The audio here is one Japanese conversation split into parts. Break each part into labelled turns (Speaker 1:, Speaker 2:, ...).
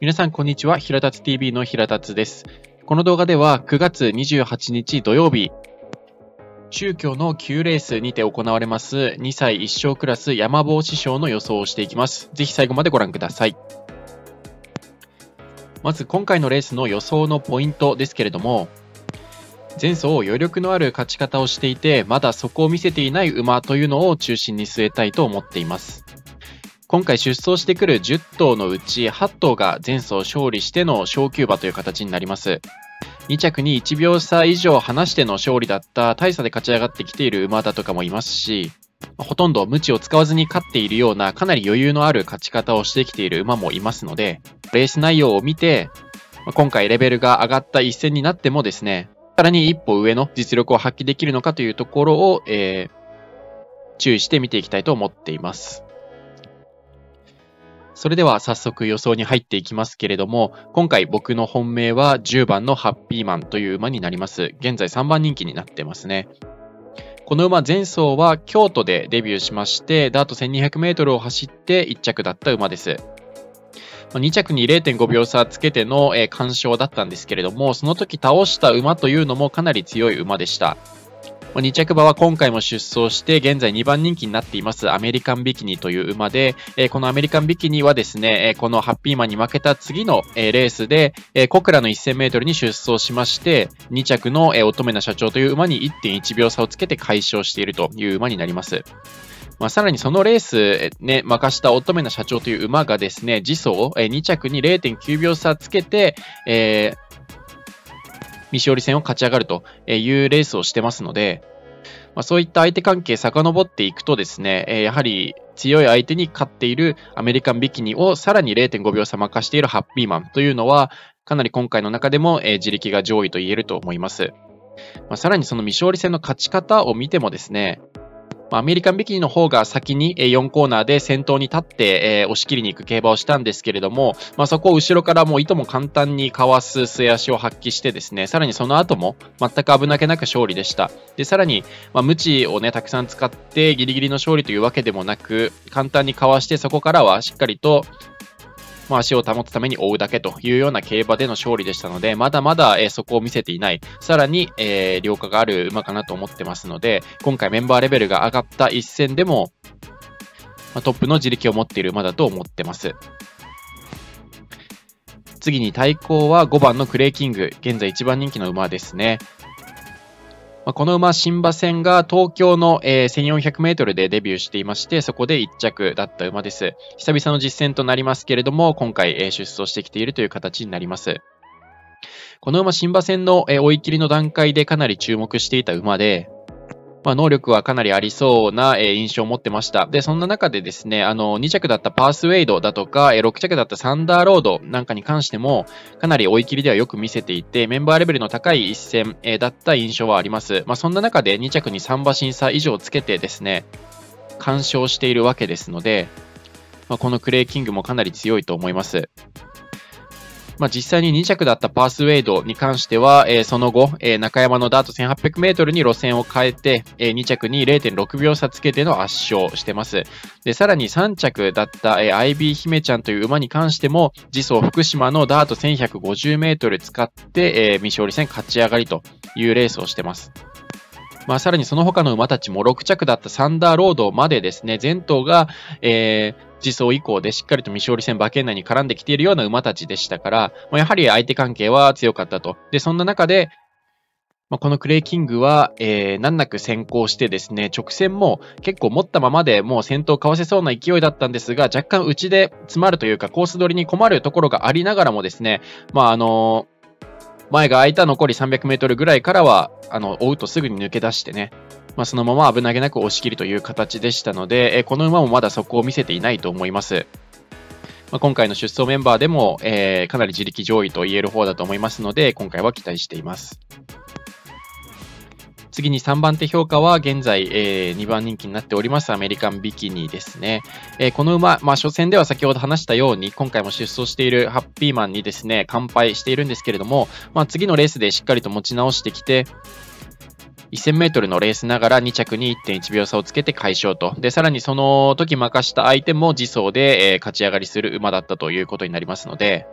Speaker 1: 皆さん、こんにちは。平達 TV の平達です。この動画では9月28日土曜日、宗教の9レースにて行われます2歳1勝クラス山帽子賞の予想をしていきます。ぜひ最後までご覧ください。まず今回のレースの予想のポイントですけれども、前走余力のある勝ち方をしていて、まだそこを見せていない馬というのを中心に据えたいと思っています。今回出走してくる10頭のうち8頭が前走勝利しての小級馬という形になります。2着に1秒差以上離しての勝利だった大差で勝ち上がってきている馬だとかもいますし、ほとんど無知を使わずに勝っているようなかなり余裕のある勝ち方をしてきている馬もいますので、レース内容を見て、今回レベルが上がった一戦になってもですね、さらに一歩上の実力を発揮できるのかというところを、えー、注意して見ていきたいと思っています。それでは早速予想に入っていきますけれども、今回僕の本命は10番のハッピーマンという馬になります。現在3番人気になってますね。この馬前走は京都でデビューしまして、ダート1200メートルを走って1着だった馬です。2着に0.5秒差つけての干渉だったんですけれども、その時倒した馬というのもかなり強い馬でした。2着馬は今回も出走して現在2番人気になっていますアメリカンビキニという馬で、このアメリカンビキニはですね、このハッピーマンに負けた次のレースで、小倉の1000メートルに出走しまして、2着の乙女な社長という馬に1.1秒差をつけて快勝しているという馬になります。まあ、さらにそのレースね、任した乙女な社長という馬がですね、次走2着に0.9秒差つけて、えー、未勝利戦を勝ち上がるというレースをしてますので、まあ、そういった相手関係遡っていくとですね、やはり強い相手に勝っているアメリカンビキニをさらに0.5秒差任しているハッピーマンというのは、かなり今回の中でも自力が上位と言えると思います。まあ、さらにその未勝利戦の勝ち方を見てもですね、アメリカンビキニの方が先に4コーナーで先頭に立って、え押し切りに行く競馬をしたんですけれども、まあ、そこを後ろからもういとも簡単にかわす末足を発揮してですね、さらにその後も全く危なげなく勝利でした。で、さらに、まあ、無知をね、たくさん使ってギリギリの勝利というわけでもなく、簡単にかわしてそこからはしっかりとまあ、足を保つために追うだけというような競馬での勝利でしたので、まだまだ、えー、そこを見せていない、さらに、えー、良化がある馬かなと思ってますので、今回メンバーレベルが上がった一戦でも、まあ、トップの自力を持っている馬だと思ってます。次に対抗は5番のクレイキング。現在1番人気の馬ですね。まこの馬、新馬戦が東京の、え、1400メートルでデビューしていまして、そこで1着だった馬です。久々の実戦となりますけれども、今回、え、出走してきているという形になります。この馬、新馬戦の、え、追い切りの段階でかなり注目していた馬で、まあ、能力はかなりありそうな、えー、印象を持ってました。で、そんな中でですね、あの、2着だったパースウェイドだとか、えー、6着だったサンダーロードなんかに関しても、かなり追い切りではよく見せていて、メンバーレベルの高い一戦、えー、だった印象はあります。まあ、そんな中で2着に3馬審査以上つけてですね、干渉しているわけですので、まあ、このクレイキングもかなり強いと思います。まあ、実際に2着だったパースウェイドに関しては、えー、その後、えー、中山のダート1800メートルに路線を変えて、えー、2着に0.6秒差つけての圧勝してます。で、さらに3着だった、えー、IB 姫ちゃんという馬に関しても、次走福島のダート1150メートル使って、えー、未勝利戦勝ち上がりというレースをしてます。まあ、さらにその他の馬たちも6着だったサンダーロードまでですね、前頭が、えー、自走以降でしっかりと未勝利戦馬券内に絡んできているような馬たちでしたから、まあ、やはり相手関係は強かったと。で、そんな中で、まあ、このクレイキングは、えー、難なく先行してですね、直線も結構持ったままでもう先頭かわせそうな勢いだったんですが、若干内で詰まるというか、コース取りに困るところがありながらもですね、まあ、あの前が空いた残り300メートルぐらいからは、あの、追うとすぐに抜け出してね、まあ、そのまま危なげなく押し切りという形でしたので、えこの馬もまだそこを見せていないと思います。まあ、今回の出走メンバーでも、えー、かなり自力上位と言える方だと思いますので、今回は期待しています。次に3番手評価は現在、えー、2番人気になっておりますアメリカンビキニですね。えー、この馬、まあ、初戦では先ほど話したように今回も出走しているハッピーマンにですね、完敗しているんですけれども、まあ、次のレースでしっかりと持ち直してきて、1000メートルのレースながら2着に1.1秒差をつけて快勝と。で、さらにその時任した相手も自走で、えー、勝ち上がりする馬だったということになりますので、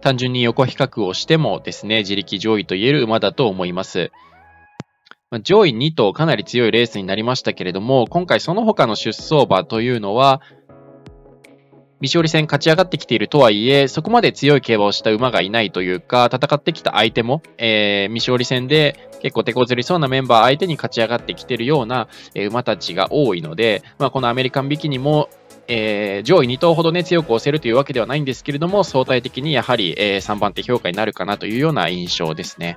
Speaker 1: 単純に横比較をしてもですね、自力上位と言える馬だと思います。上位2頭かなり強いレースになりましたけれども、今回その他の出走馬というのは、未勝利戦勝ち上がってきているとはいえ、そこまで強い競馬をした馬がいないというか、戦ってきた相手も、えー、未勝利戦で結構手こずりそうなメンバー相手に勝ち上がってきているような、えー、馬たちが多いので、まあ、このアメリカンビキにも、えー、上位2頭ほどね、強く押せるというわけではないんですけれども、相対的にやはり、えー、3番手評価になるかなというような印象ですね。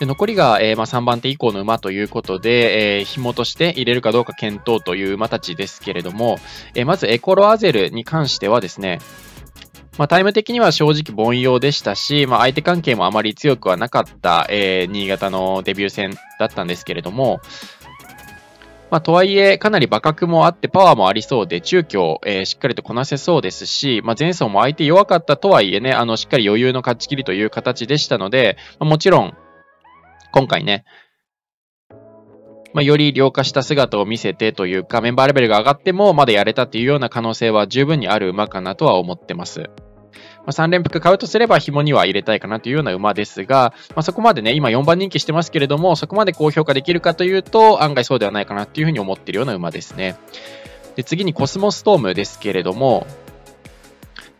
Speaker 1: で残りが、えーまあ、3番手以降の馬ということで、えー、紐として入れるかどうか検討という馬たちですけれども、えー、まずエコロアゼルに関してはですね、まあ、タイム的には正直凡庸でしたし、まあ、相手関係もあまり強くはなかった、えー、新潟のデビュー戦だったんですけれども、まあ、とはいえ、かなり馬格もあってパワーもありそうで、中京、えー、しっかりとこなせそうですし、まあ、前走も相手弱かったとはいえね、あの、しっかり余裕の勝ち切りという形でしたので、まあ、もちろん、今回ね、まあ、より良化した姿を見せてというか、メンバーレベルが上がってもまだやれたというような可能性は十分にある馬かなとは思ってます。まあ、3連複買うとすれば紐には入れたいかなというような馬ですが、まあ、そこまでね、今4番人気してますけれども、そこまで高評価できるかというと、案外そうではないかなというふうに思っているような馬ですね。で次にコスモストームですけれども、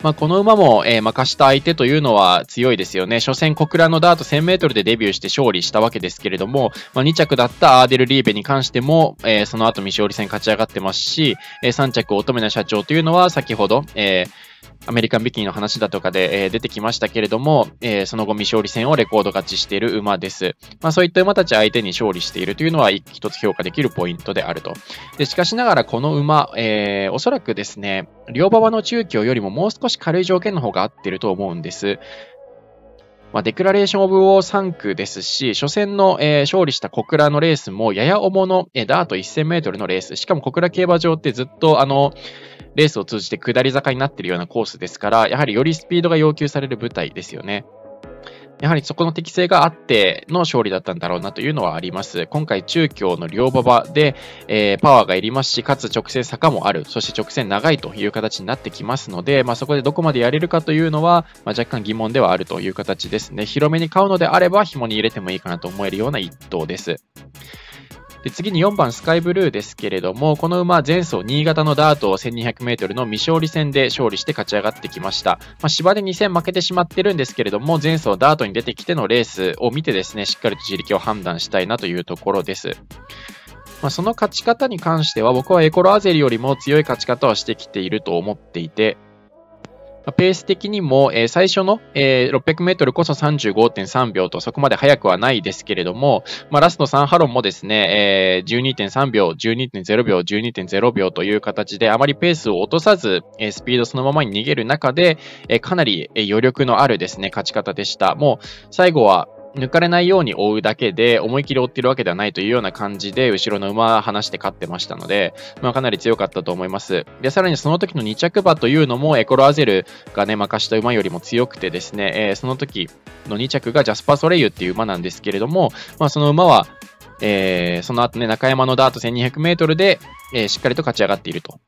Speaker 1: まあ、この馬も、えー、任した相手というのは強いですよね。初戦、小倉のダート1000メートルでデビューして勝利したわけですけれども、まあ、2着だったアーデル・リーベに関しても、えー、その後未勝利戦勝ち上がってますし、えー、3着乙女な社長というのは先ほど、えーアメリカンビキニの話だとかで、えー、出てきましたけれども、えー、その後未勝利戦をレコード勝ちしている馬です。まあそういった馬たち相手に勝利しているというのは一つ評価できるポイントであると。で、しかしながらこの馬、えー、おそらくですね、両馬場の中京よりももう少し軽い条件の方が合ってると思うんです。まあ、デクラレーションオブウォー3区ですし、初戦の、えー、勝利した小倉のレースもやや重の、えー、ダート1000メートルのレース、しかも小倉競馬場ってずっとあの、レースを通じて下り坂になっているようなコースですから、やはりよりスピードが要求される舞台ですよね。やはりそこの適性があっての勝利だったんだろうなというのはあります。今回中京の両馬場で、えー、パワーがいりますし、かつ直線坂もある、そして直線長いという形になってきますので、まあ、そこでどこまでやれるかというのは、まあ、若干疑問ではあるという形ですね。広めに買うのであれば紐に入れてもいいかなと思えるような一頭です。で次に4番スカイブルーですけれども、この馬前走新潟のダートを 1200m の未勝利戦で勝利して勝ち上がってきました。まあ、芝で2戦負けてしまってるんですけれども、前走ダートに出てきてのレースを見てですね、しっかりと自力を判断したいなというところです。まあ、その勝ち方に関しては僕はエコロアゼリよりも強い勝ち方をしてきていると思っていて、ペース的にも、えー、最初の、えー、600メートルこそ35.3秒とそこまで速くはないですけれども、まあ、ラスト3ハロンもですね、えー、12.3秒、12.0秒、12.0秒という形であまりペースを落とさず、えー、スピードそのままに逃げる中で、えー、かなり余力のあるですね、勝ち方でした。もう最後は抜かれないように追うだけで、思い切り追ってるわけではないというような感じで、後ろの馬離して勝ってましたので、まあ、かなり強かったと思います。で、さらにその時の2着馬というのも、エコロアゼルがね、任した馬よりも強くてですね、えー、その時の2着がジャスパーソレイユっていう馬なんですけれども、まあ、その馬は、えー、その後ね、中山のダート1200メートルで、えー、しっかりと勝ち上がっていると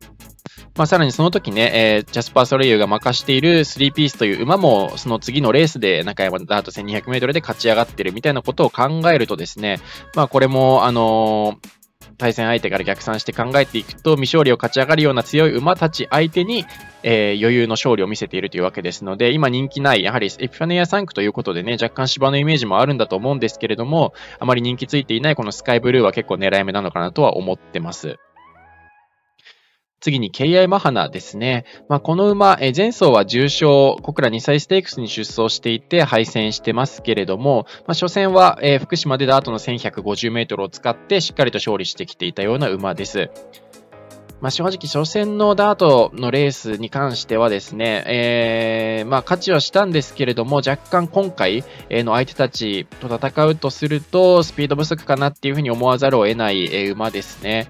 Speaker 1: まあ、さらにその時ね、えー、ジャスパー・ソレイユが任している3ピースという馬も、その次のレースで中山ダート1200メートルで勝ち上がってるみたいなことを考えるとですね、まあ、これも、あのー対戦相手から逆算して考えていくと、未勝利を勝ち上がるような強い馬たち相手に、えー、余裕の勝利を見せているというわけですので、今人気ない、やはりエピファネア3区ということでね、若干芝のイメージもあるんだと思うんですけれども、あまり人気ついていないこのスカイブルーは結構狙い目なのかなとは思ってます。次に、ケイアイマハナですね。まあ、この馬、え前走は重賞、小倉2歳ステークスに出走していて敗戦してますけれども、まあ、初戦は、え福島でダートの1150メートルを使ってしっかりと勝利してきていたような馬です。まあ、正直、初戦のダートのレースに関してはですね、えー、まあ、勝ちはしたんですけれども、若干今回の相手たちと戦うとすると、スピード不足かなっていうふうに思わざるを得ない馬ですね。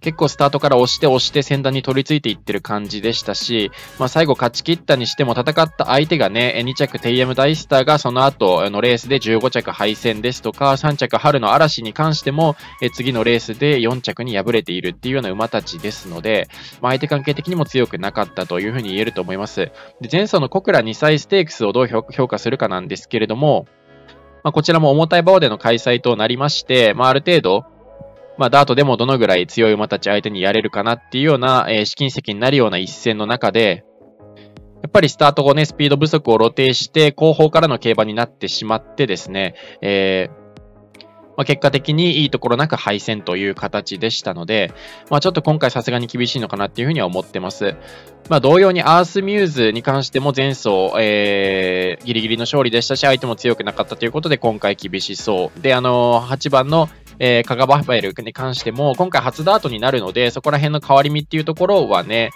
Speaker 1: 結構スタートから押して押して先端に取り付いていってる感じでしたし、まあ、最後勝ち切ったにしても戦った相手がね、2着テイエムダイスターがその後のレースで15着敗戦ですとか、3着春の嵐に関しても、次のレースで4着に敗れているっていうような馬たちですので、まあ、相手関係的にも強くなかったというふうに言えると思います。で前走の小倉2歳ステークスをどう評価するかなんですけれども、まあ、こちらも重たいバオでの開催となりまして、まあ、ある程度、まあ、ダートでもどのぐらい強い馬たち相手にやれるかなっていうような、えー、試金石になるような一戦の中で、やっぱりスタート後ね、スピード不足を露呈して、後方からの競馬になってしまってですね、えーまあ、結果的にいいところなく敗戦という形でしたので、まあ、ちょっと今回さすがに厳しいのかなっていうふうには思ってます。まあ、同様にアースミューズに関しても前走、えー、ギリギリの勝利でしたし、相手も強くなかったということで今回厳しそう。で、あのー、8番のえー、カガバファエルに関しても、今回初ダートになるので、そこら辺の変わり身っていうところはね、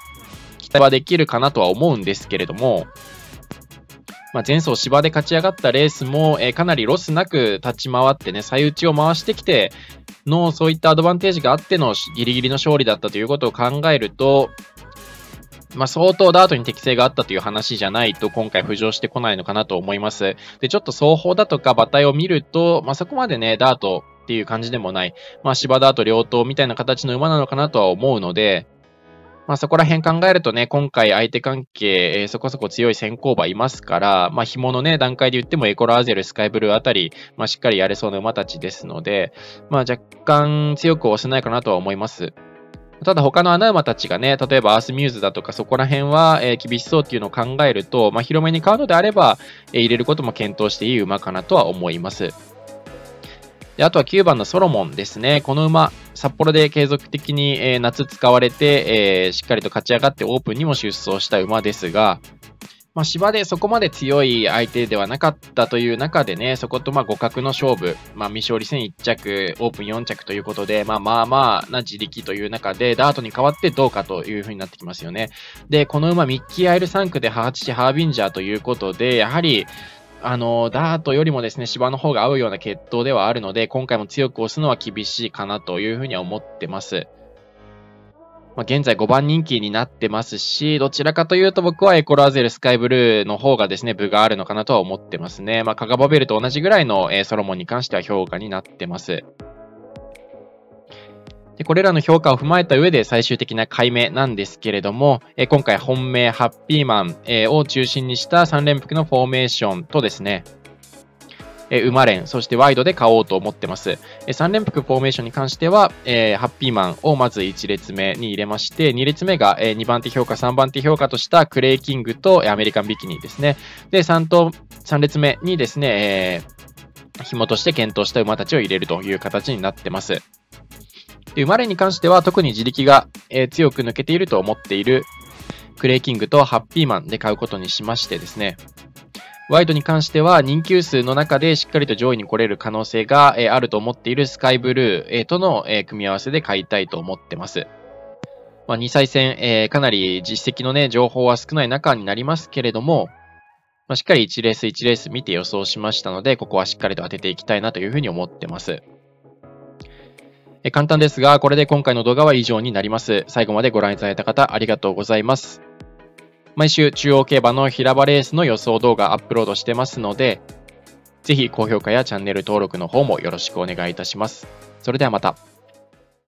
Speaker 1: 期待はできるかなとは思うんですけれども、まあ、前走芝で勝ち上がったレースも、えー、かなりロスなく立ち回ってね、最打ちを回してきての、そういったアドバンテージがあってのギリギリの勝利だったということを考えると、まあ、相当ダートに適性があったという話じゃないと今回浮上してこないのかなと思います。で、ちょっと双方だとか馬体を見ると、まあ、そこまでね、ダートっていう感じでもない、まあ、芝田と両党みたいな形の馬なのかなとは思うので、まあ、そこら辺考えるとね、今回相手関係、えー、そこそこ強い先行馬いますから、まあ、紐のね、段階で言ってもエコラーゼル、スカイブルーあたり、まあ、しっかりやれそうな馬たちですので、まあ、若干強く押せないかなとは思います。ただ他の穴馬たちがね、例えばアースミューズだとかそこら辺は、えー、厳しそうっていうのを考えると、まあ、広めに買うのであれば、えー、入れることも検討していい馬かなとは思います。であとは9番のソロモンですね。この馬、札幌で継続的に、えー、夏使われて、えー、しっかりと勝ち上がってオープンにも出走した馬ですが、まあ、芝でそこまで強い相手ではなかったという中でね、そことまあ互角の勝負、まあ、未勝利戦1着、オープン4着ということで、まあまあまあな自力という中で、ダートに変わってどうかという風になってきますよね。で、この馬、ミッキーアイル3区でハーチハービンジャーということで、やはり、あの、ダートよりもですね、芝の方が合うような決闘ではあるので、今回も強く押すのは厳しいかなというふうには思ってます。まあ、現在5番人気になってますし、どちらかというと僕はエコラーゼルスカイブルーの方がですね、部があるのかなとは思ってますね。まあ、カガバベルと同じぐらいの、え、ソロモンに関しては評価になってます。でこれらの評価を踏まえた上で最終的な解明なんですけれども、え今回本命ハッピーマン、えを中心にした3連複のフォーメーションとですね、え、馬連、そしてワイドで買おうと思ってます。え3連複フォーメーションに関しては、えー、ハッピーマンをまず1列目に入れまして、2列目が、えー、2番手評価、3番手評価としたクレイキングとアメリカンビキニですね。で、3と、3列目にですね、えー、紐として検討した馬たちを入れるという形になってます。で、生まれに関しては特に自力が、えー、強く抜けていると思っているクレイキングとハッピーマンで買うことにしましてですね、ワイドに関しては人球数の中でしっかりと上位に来れる可能性が、えー、あると思っているスカイブルー、えー、との、えー、組み合わせで買いたいと思ってます。まあ、2歳戦、えー、かなり実績のね、情報は少ない中になりますけれども、まあ、しっかり1レース1レース見て予想しましたので、ここはしっかりと当てていきたいなというふうに思ってます。え簡単ですが、これで今回の動画は以上になります。最後までご覧いただいた方、ありがとうございます。毎週、中央競馬の平場レースの予想動画アップロードしてますので、ぜひ高評価やチャンネル登録の方もよろしくお願いいたします。それではまた。